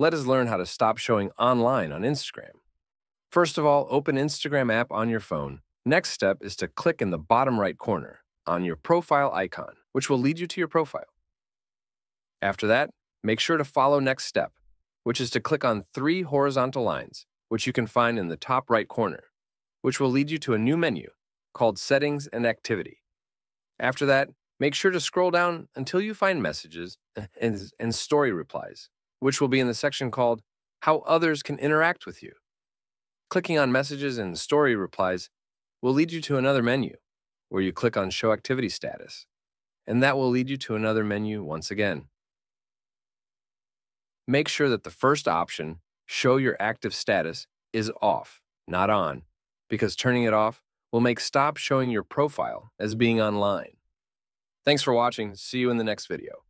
let us learn how to stop showing online on Instagram. First of all, open Instagram app on your phone. Next step is to click in the bottom right corner on your profile icon, which will lead you to your profile. After that, make sure to follow next step, which is to click on three horizontal lines, which you can find in the top right corner, which will lead you to a new menu called Settings and Activity. After that, make sure to scroll down until you find Messages and, and Story Replies, which will be in the section called How Others Can Interact with You. Clicking on Messages and Story Replies will lead you to another menu where you click on Show Activity Status, and that will lead you to another menu once again. Make sure that the first option, Show Your Active Status, is off, not on, because turning it off will make stop showing your profile as being online. Thanks for watching. See you in the next video.